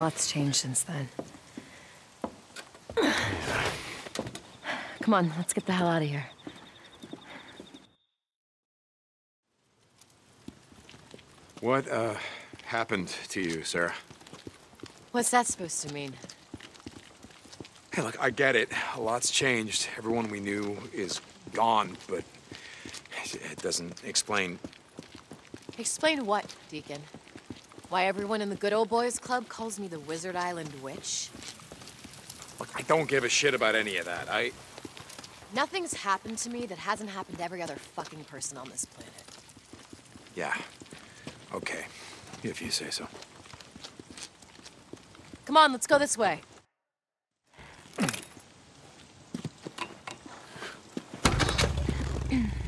Lots changed since then. Come on, let's get the hell out of here. What, uh, happened to you, Sarah? What's that supposed to mean? Hey, look, I get it. A lot's changed. Everyone we knew is gone, but it doesn't explain. Explain what, Deacon? Why everyone in the Good Old Boys Club calls me the Wizard Island Witch? Look, I don't give a shit about any of that. I. Nothing's happened to me that hasn't happened to every other fucking person on this planet. Yeah. Okay. If you say so. Come on, let's go this way.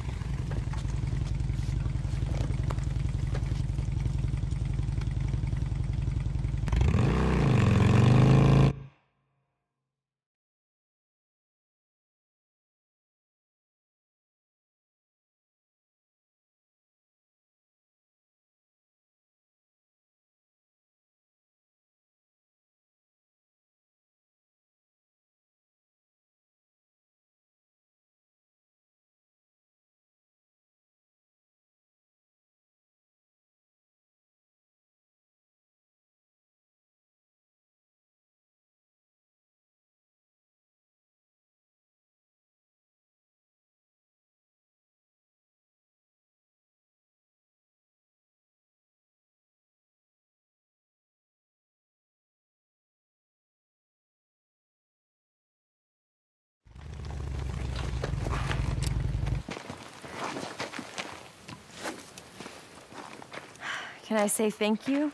Can I say thank you?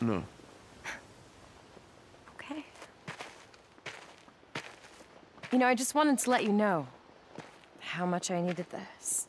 No. Okay. You know, I just wanted to let you know how much I needed this.